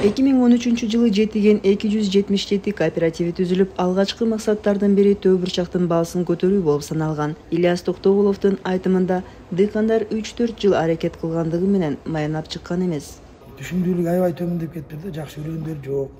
эки миң он үчүнчү жылы жетиген эки жүз жетимиш жети кооперативи түзүлүп алгачкы максаттардын бири төө бурчактын баасын көтөрүү болуп саналган. Ильяс токтогуловдун айтымында дыйкандар үч төрт жыл аракет кылгандыгы менен маянап чыккан эмес. Түшүмдүүлүк аябай төмөндөп кетти да жакшы үрөндөр жок.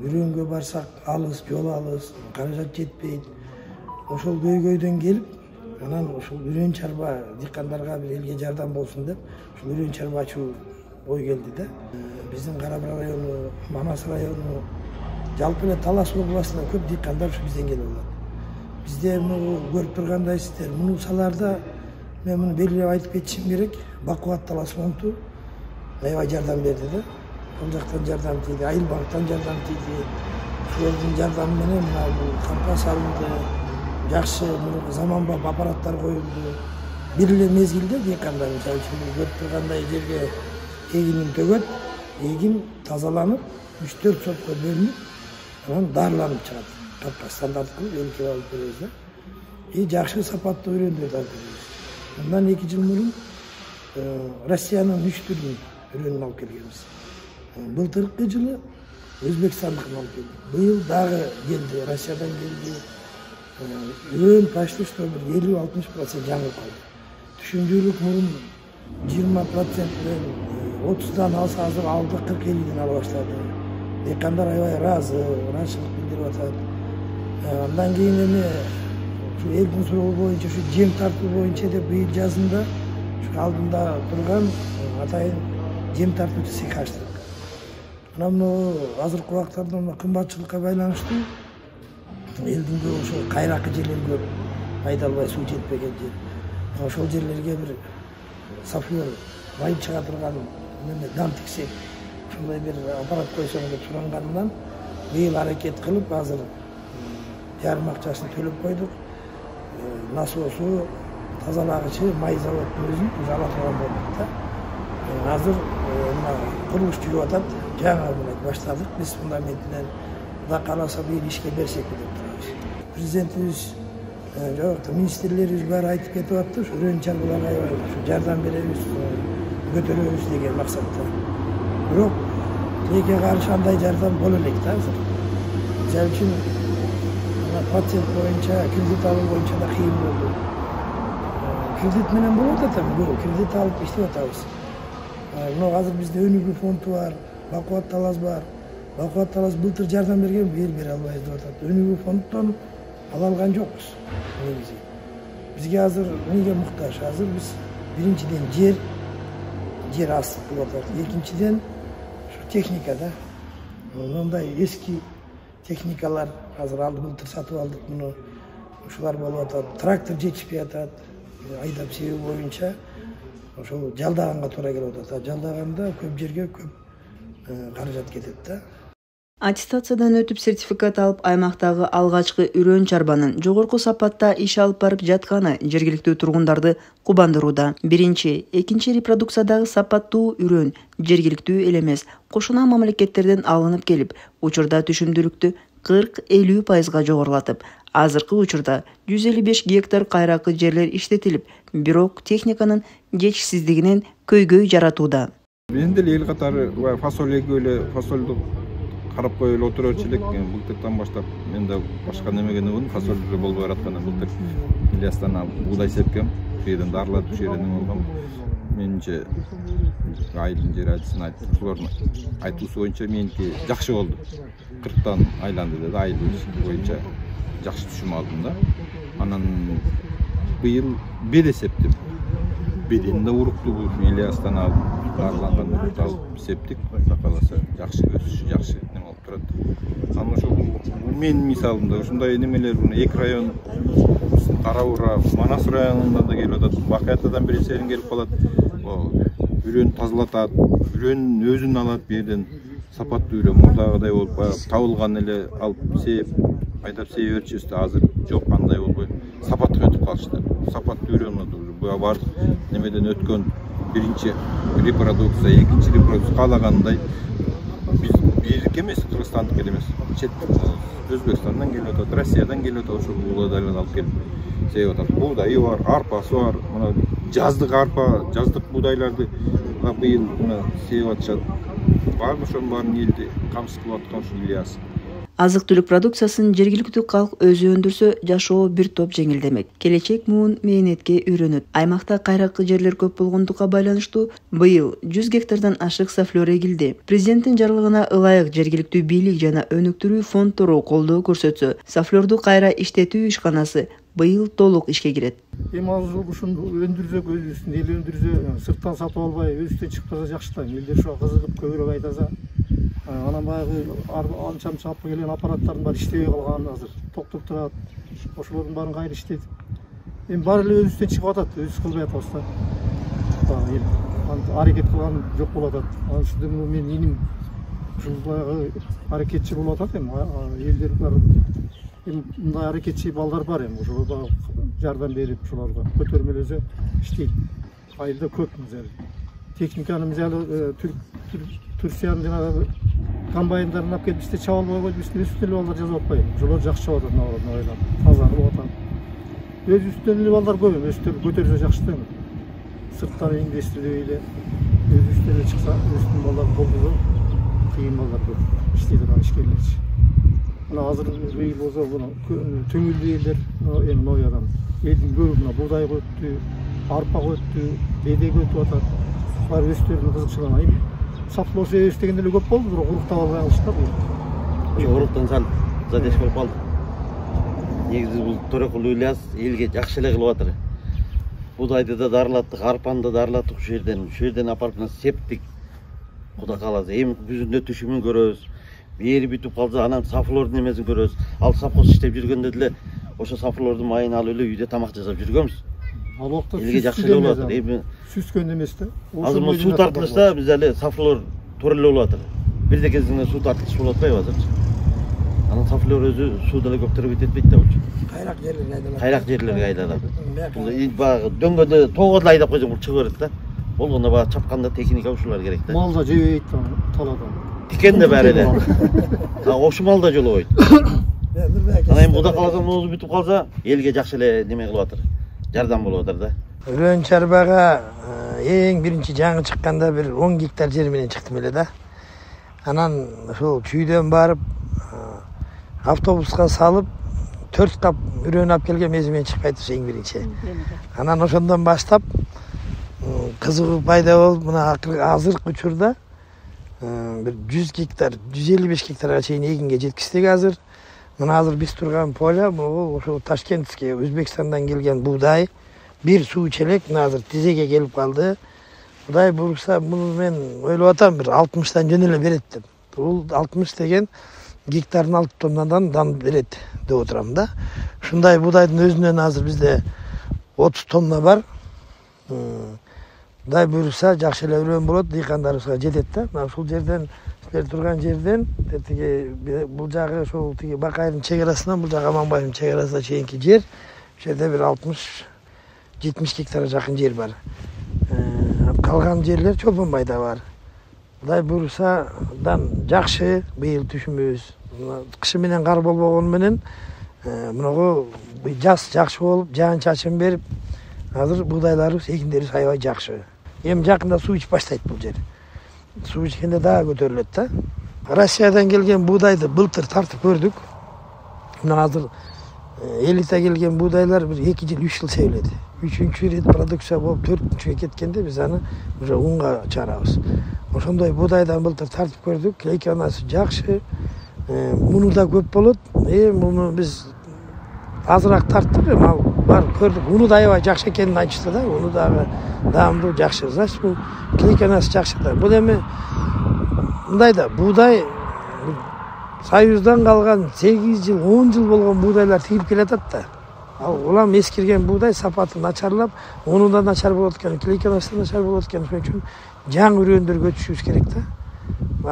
Үрөнгө барсак алыс жол алыс каражат жетпейт. Ошол көйгөйдөн келип анан ушул үрөн чарба дыйкандарга бир элге жардам болсун деп ушул үрөн чарба ачуу ой келди да биздин кара бура району манас району жалпы эле талас областында көп дыйкандар ушу бизден келип алат бизде муну көрүп тургандайсыздар муну салаарда мен муну белгилеп айтып кетишим керек бакубат талас фонду аябай жардам берди да бул жактан жардам тийди айыл банктан жардам тийди ушулордун жардамы менен мына бул кампа салынды жакшы заманбап аппараттар коюлду бир эле мезгилде дыйкандар мисалы үчүн көрүп тургандай жерге эгинин төгөт эгин тазаланып үч төрт сотко бөлүнүп анан дарыланып чыгат капка стандарт кылып өлкөгө алып беребиз да и жакшы сапаттуу үрөндөрдү алып беребиз мындан эки жыл мурун россиянын үч түрүнүн үрөнүн алып келгенбиз былтыркы жылы өзбекстандыкын алып келдик быйыл дагы келди россиядан келди үрөн почти что бир элүү алтымыш процент жаңып калды түшүмдүүлүк мурун жыйырма процент отуздан алса азыр алды кырк элүүдөн ала баштады дыйкандар аябай ыраазы ыраазычылык билдирип атат андан кийин эми ушу элдин суроого боюнча ушу жем тартуу боюнча деп быйыл жазында ушу алдында турган атайын жем тартуучу цех ачтык анан могу азыркы убактарда мына кымбатчылыкка байланыштуу элдин көп ошо кайракы жерлер көп айдалбай суу жетпеген жер ошол жерлерге бир сафер майын чыга турган неме дам тиксек ушундай бир аппарат койсоң деп суранганынан быйыл аракет кылып азыр жарым акчасын төлөп койдук насосу тазалагычы май заводдун өзүн уже ала турган болдук да азыр мына курулуш жүрүп атат жаңы мына баштадык биз фундаментинен кудай кааласа быйыл ишке берсекпи деп турабыз президентибиз жогорку министрлерибиз баары айтып кетип атты ушу үрөн чарбаларга аябай ушу жардам беребиз көтөрөбүз деген максатта бирок тилекке каршы андай жардам боло элек да азыр мисалы үчүн пациент боюнча кредит алуу боюнча да кыйын болду кредит менен болуп атат эми көбү кредит алып иштеп атабыз мына азыр бизде өнүгүү фонду бар бакубат талас бар бакубат талас былтыр жардам берген быйыл бере албайбыз деп атат өнүгүү фонддон ала алган жокпуз негизи бизге азыр эмнеге муктаж азыр биз биринчиден жер жер атат экинчиден ушу техника да мындай эски техникалар азыр алды былтыр сатып алдык муну ушулар болуп атат трактор жетишпей атат айдап себүү боюнча ошол жалдаганга туура келип атат жалдаганда көп жерге көп каражат кетет да аттестациядан өтүп сертификат алып аймактагы алгачкы үрөн чарбанын жогорку сапатта иш алып барып жатканы жергиликтүү тургундарды кубандырууда. Биринчи экинчи репродукциядагы сапаттуу үрөн жергиликтүү эле эмес. Кошуна мамлекеттерден алынып келип учурда түшүмдүүлүктү кырк элүү пайызга жогорулатып азыркы учурда жүз элүү беш гектар кайракы жерлер иштетилип бирок техниканын жетишсиздигинен көйгөй жаратууда. Мен деле эл катары баягы фасоль эгип эле фасолду эле отура берчү элек былтыртан баштап мен да башка немеге болдум фасоль эле болбой баратканда былтыр ильястан буудай сепкем. Ушул жерден дарылатып ушул жерден неме кылгам менимче айылдын жери ачысын айтты ошолордун айтуусу боюнча меники жакшы болду кырктан айланды деди айыл боюнча жакшы түшүм алдым да. Анан быйыл бел эсептеп бедени да уруктуу ильястан алып дарыланган алып септик кудай кааласа жакшы өсүш турат анан ошол менин мисалымда ушундай немелер эки район кара бура манас районунан да келип атат бакый атадан бир эсебин келип калат үрөөнү тазалатат үрөөнүн өзүн алат бул жерден. Сапаттуу үрөө мурдагыдай болуп баягы табылган эле алып сээп айдап себе берчүбүз да азыр жок андай болбой сапатка өтүп калышты сапаттуу үрөө баардык немеден өткөн биринчи репродукция экинчи репродукция каалагандай биздики эмес кыргызстандыкы эле эмес чет өзбекстандан келип атат россиядан келип атат ошол алып келип себип атат буудайы бар арпасы бар мына жаздык арпа жаздык буудайларды быйыл мына себип атышат баары ошонун баарын элди камсыз кылып аткан ушул азык түлүк продукциясын жергиликтүү калк өзү өндүрсө жашоо бир топ жеңилдемек келечек муун мээнетке үйрөнөт аймакта кайракы жерлер көп болгондукка байланыштуу быйыл жүз гектардан ашык софлер эгилди президенттин жарлыгына ылайык жергиликтүү бийлик жана өнүктүрүү фонддору колдоо көрсөтсө софлерду кайра иштетүү ишканасы быйыл толук ишке кирет эми азыр ушуну өндүрсөк өзүбүздүн эл өндүрсө сырттан сатып албай өзүбүздөн чыгып калса жакшы да элдер ушуга кызыгып көбүрөөк айдаса анан баягы анча мынча алып келген аппараттардын баары иштебей калган азыр. Токтоп турат. Ошолордун баарын кайра иштетип эми баары эле өзүбүздөн чыгып атат өзүбүз кылбай атабыз да аракет кылган жок болуп атат. Анан ушундай менин иним. Ушул баягы аракетчи болуп атат эми элдер баары эми мындай аракетчи балдар бар эми ошол баягы жардам берип ушуларга көтөрмөлөсө иштейт. Айылда көп мисалы техниканы мисалы турциянын жанагы комбайндарын алып келип бизде чаба албай коюп биздин өзүбүздөн эле балдар жасап атпайбы ошолор жакшы чабып атат наоборот таза кылып атат өзүбүздөн эле балдар көп эми өздөрү көтөрсө жакшы да эми сырттан инвестор эле өзүбүздөн эле чыкса өзүбүздүн балдар колдосо кыйын балдар көп иштей турган ишкерлерчи мына азыр быйыл болсо мына түңүлдүү элдер эми ноядан элдин көбү мына буудайга өттү арпага өттү бедеге өтүп атат эми совхоз себебиз дегенде эле көп болду бирок уруктап албай калышты да быйыл ошо уруктан сал задержка болуп калды негизи бул төрөкул ильяс элге жакшы эле кылып атыр буудайды да дарылаттык арпаны да дарылаттык ушул жерден. Ушул жерден алып барып мына септик кудай кааласа эми күзүндө түшүмүн көрөбүз бери бүтүп калса анан сафлордун эмесин көрөбүз ал совхоз иштеп жүргөндө деле ошо сафлордун майын алып эле үйдө тамак жасап жүргөнбүз ал убакта элге жакшы эле болуп атыр эми сүзгөн эмес да азыр могу суу тартылышта биз эле сафлор туура эле болуп атыр бирдекесине суу тартылыш болуп атпайбы азырчы анан сафлер өзү суу деле көп төрөбөйт этпейт да булчу кайрак жерлерге айдалат кайрак жерлерге айдалат бул баягы дөңгөндө тоого деле айдап койсоң бул чыга берет да болгондо баягы чапканда техника ушулар керек да мал да жебейт таладан тикен да баары эле ошо мал да жолобойт анан эми кудай кааласа мунусу бүтүп калса элге жакшы эле неме кылып атыр жардам болуп да үрөн чарбага эң биринчи жаңы чыкканда бир он гектар жер менен чыктым эле да анан ушул чүйдөн барып автобуска салып төрт кап үрөн алып келгем эсимен чыкпайт ушу эң биринчи анан ошондон баштап кызыгуу пайда болуп мына азыркы учурда бир жүз гектар жүз элүү беш гектарга чейин эгинге жеткиздик азыр мына азыр биз турган поля могу ошол ташкентский өзбекстандан келген буудай бир суу челек мына азыр тизеге келип калды кудай буюрса муну мен ойлоп атам бир алтымыштан жөн эле берет деп. Бул алтымыш деген гектарына алты тоннадан дан берет деп отурам да. Ушундай буудайдын өзүнөн азыр бизде отуз тонна бар. Кудай буюрса жакшы эле үрөн болот дыйкандарыбызга жетет да мына ушул жерден силер турган жерден тиги бул жагы ошол тиги бакайдын чек арасынан бул жагы аманбаевдин чек арасына чейинки жер ушул жерде бир алтымыш жетимиш гектарга жакын жер бар. Калган жерлер чолпон байда бар. Кудай буюрсадан жакшы быйыл түшүмүбүз кышы менен кар болбогону менен мынагу жаз жакшы болуп жаан чачын берип азыр буудайларыбыз эгиндерибиз аябай жакшы эми жакында суу ичип баштайт бул жер суу ичкенде дагы көтөрүлөт да россиядан келген буудайды былтыр тартып көрдүк мына азыр элита келген буудайлар бир эки жыл үч жыл себилет үчүнчү ирет продукция болуп төртүнчүгө кеткенде биз аны уже унга чыгарабыз ошондой буудайдан былтыр тартып көрдүк клейканасы жакшы муну да көп болот эми муну биз азыраак тарттык эми ал бар көрдүк уну да аябай жакшы экенин айтышты да уну дагы даамдуу жакшы значит бул клейканасы жакшы да. Бул эми мындай да буудай союздан калган сегиз жыл он жыл болгон буудайлар тигип келатат да. Ал улам эскирген буудай сапаты начарлап уну да начар болот экен клейканасы да начар болот экен ошон үчүн жаңы үрөндөргө өтүшүбүз керек да.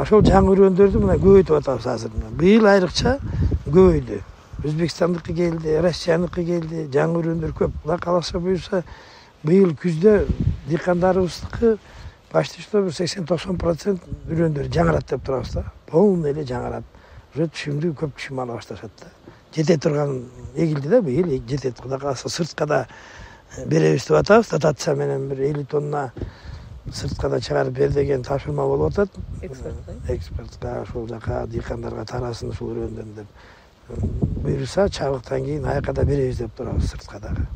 Ошол жаңы үрөндөрдү мына көбөйтүп атабыз азыр. Быйыл айрыкча көбөйдү. Өзбекстандыкы келди россияныкы келди жаңы үрөндөр көп кудай кааласа буюрса быйыл күздө дыйкандарыбыздыкы почти что бир сексен токсон процент үрөндөр жаңырат деп турабыз да полный эле жаңырат уже түшүмдү көп түшүм ала башташат да жете турган эгилди да быйыл жетет кудай кааласа сыртка да беребиз деп атабыз дотация менен бир элүү тонна сыртка да чыгарып бер деген тапшырма болуп атат экспортко экспортко ушул жака дыйкандарга тарасын ушул үрөндөн деп буюрса чабыктан кийин аяка да беребиз деп турабыз сыртка дагы